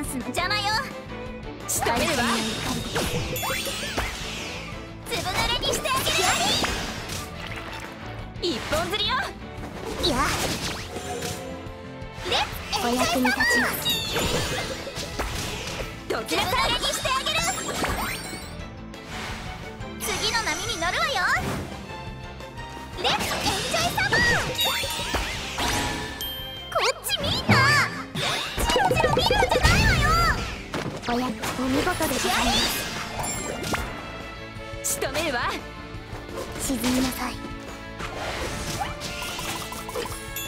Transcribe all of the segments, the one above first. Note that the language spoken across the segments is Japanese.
ンスの邪魔よ。仕留めるわずぶ濡れにしてあげる一本釣りよ。いや。レッお役に立ちま。すどにしてあげる。次の波に乗るわよ。レッツお役お見事でございます仕留めるわ沈みなさい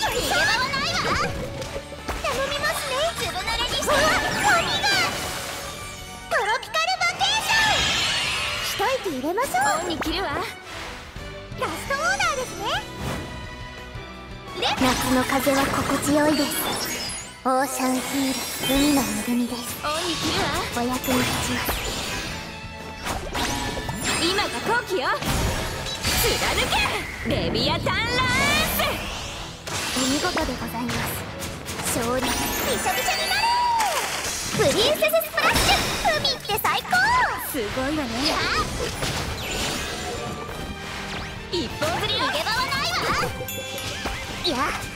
逃げ場はないわ頼みますねずぶ濡れにして鬼がトロピカルバケーション一息入れましょうに切るわラストオーダーですね夏の風は心地よいですオー。シャンヒー。ル海の恵みですオンに切るわお役に立ちます今が好機よ貫けレビアタンランスお見事でございます勝利びしょびしょになるプリンセススプラッシュ海って最高すごいわね一本釣り逃げ場はないわいや